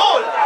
¡Concha